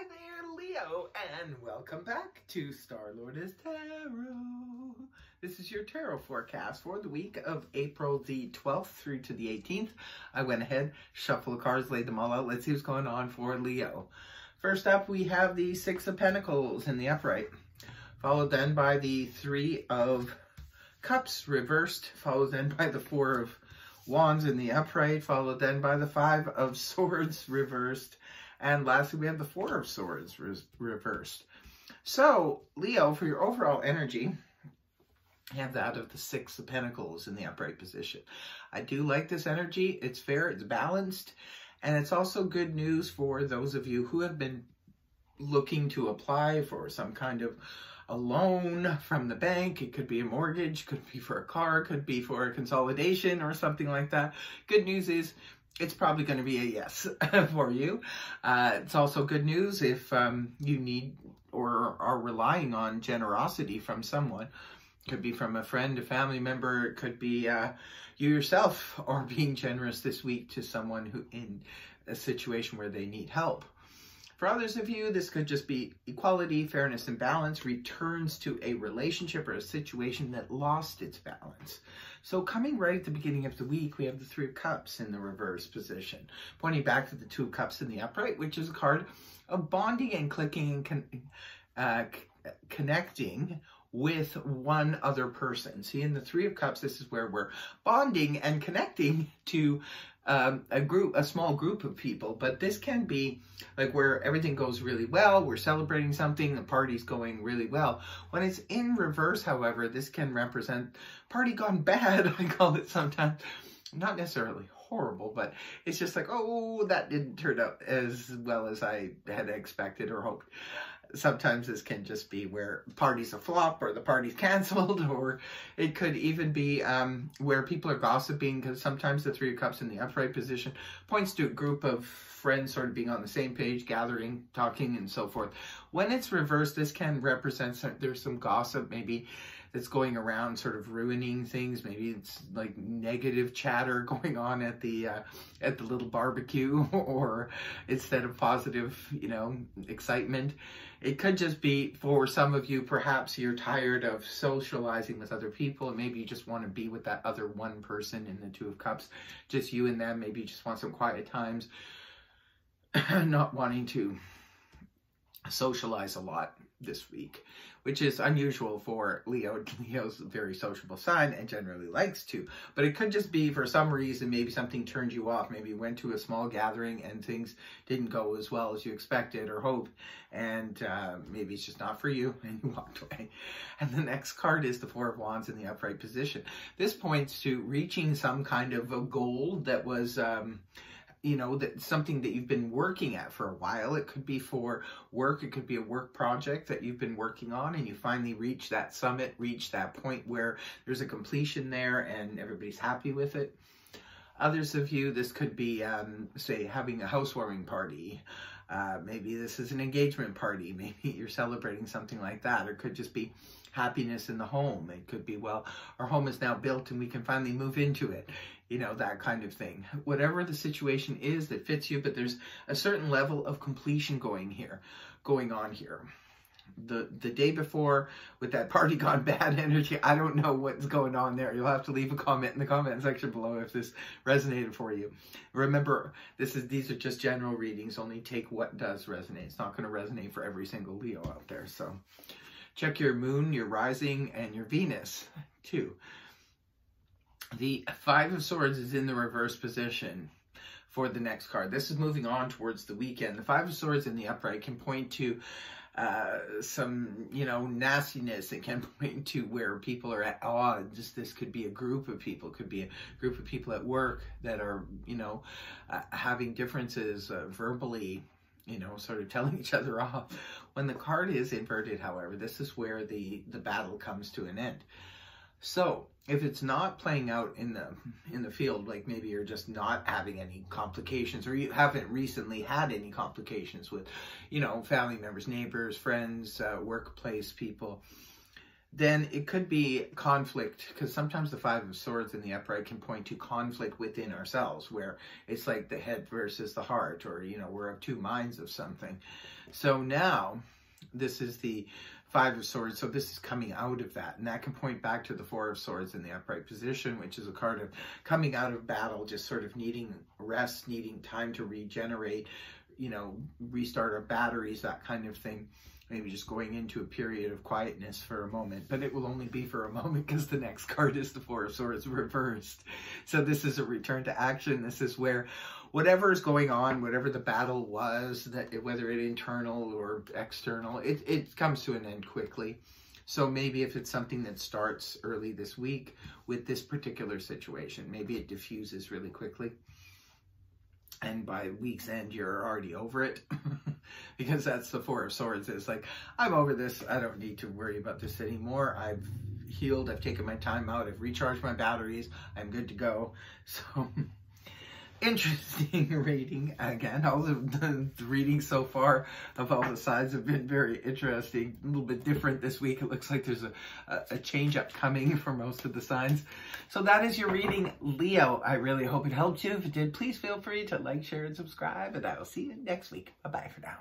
Hi there, Leo, and welcome back to Star Lordess Tarot. This is your tarot forecast for the week of April the 12th through to the 18th. I went ahead, shuffled the cards, laid them all out. Let's see what's going on for Leo. First up, we have the Six of Pentacles in the upright, followed then by the Three of Cups reversed, followed then by the Four of Wands in the upright, followed then by the Five of Swords reversed, and lastly, we have the Four of Swords re reversed. So, Leo, for your overall energy, you have that of the Six of Pentacles in the upright position. I do like this energy. It's fair, it's balanced, and it's also good news for those of you who have been looking to apply for some kind of a loan from the bank. It could be a mortgage, could be for a car, could be for a consolidation or something like that. Good news is it's probably going to be a yes for you. Uh, it's also good news if um, you need or are relying on generosity from someone. It could be from a friend, a family member. It could be uh, you yourself are being generous this week to someone who in a situation where they need help. For others of you, this could just be equality, fairness, and balance returns to a relationship or a situation that lost its balance. So coming right at the beginning of the week, we have the Three of Cups in the reverse position, pointing back to the Two of Cups in the upright, which is a card of bonding and clicking and uh, connecting with one other person. See, in the Three of Cups, this is where we're bonding and connecting to um, a group, a small group of people, but this can be like where everything goes really well, we're celebrating something, the party's going really well. When it's in reverse, however, this can represent party gone bad, I call it sometimes. Not necessarily horrible, but it's just like, oh, that didn't turn out as well as I had expected or hoped sometimes this can just be where party's a flop or the party's canceled or it could even be um, where people are gossiping because sometimes the three of cups in the upright position points to a group of friends sort of being on the same page gathering talking and so forth. When it's reversed this can represent some, there's some gossip maybe that's going around sort of ruining things. Maybe it's like negative chatter going on at the uh, at the little barbecue or instead of positive, you know, excitement. It could just be for some of you, perhaps you're tired of socializing with other people and maybe you just want to be with that other one person in the Two of Cups, just you and them. Maybe you just want some quiet times, not wanting to socialize a lot this week, which is unusual for Leo. Leo's a very sociable sign and generally likes to, but it could just be for some reason, maybe something turned you off. Maybe you went to a small gathering and things didn't go as well as you expected or hoped, and uh, maybe it's just not for you and you walked away. And the next card is the Four of Wands in the upright position. This points to reaching some kind of a goal that was, um, you know, that something that you've been working at for a while. It could be for work. It could be a work project that you've been working on and you finally reach that summit, reach that point where there's a completion there and everybody's happy with it. Others of you, this could be, um, say, having a housewarming party. Uh, maybe this is an engagement party. Maybe you're celebrating something like that. Or it could just be happiness in the home. It could be, well, our home is now built and we can finally move into it you know, that kind of thing. Whatever the situation is that fits you, but there's a certain level of completion going here, going on here. The the day before with that party gone bad energy, I don't know what's going on there. You'll have to leave a comment in the comment section below if this resonated for you. Remember, this is these are just general readings. Only take what does resonate. It's not going to resonate for every single Leo out there. So check your moon, your rising, and your Venus too. The Five of Swords is in the reverse position for the next card. This is moving on towards the weekend. The Five of Swords in the upright can point to uh, some, you know, nastiness. It can point to where people are at odds. This could be a group of people, could be a group of people at work that are, you know, uh, having differences uh, verbally you know, sort of telling each other off. When the card is inverted, however, this is where the, the battle comes to an end. So if it's not playing out in the in the field, like maybe you're just not having any complications, or you haven't recently had any complications with, you know, family members, neighbors, friends, uh, workplace people, then it could be conflict because sometimes the five of swords in the upright can point to conflict within ourselves where it's like the head versus the heart or you know we're of two minds of something. So now this is the five of swords. So this is coming out of that. And that can point back to the four of swords in the upright position which is a card of coming out of battle just sort of needing rest needing time to regenerate you know restart our batteries that kind of thing maybe just going into a period of quietness for a moment, but it will only be for a moment because the next card is the Four of Swords reversed. So this is a return to action. This is where whatever is going on, whatever the battle was, that whether it internal or external, it, it comes to an end quickly. So maybe if it's something that starts early this week with this particular situation, maybe it diffuses really quickly and by week's end you're already over it. Because that's the four of swords. It's like i'm over this. I don't need to worry about this anymore. I've healed. I've taken my time out. I've recharged my batteries. I'm good to go. So interesting reading again. All the, the, readings so far of all the signs have been very interesting. A little bit different this week. It looks like there's a, a, a change up coming for most of the signs. So that is your reading leo. I really hope it helped you. If it did please feel free to like share and subscribe and i will see you next week. Bye bye for now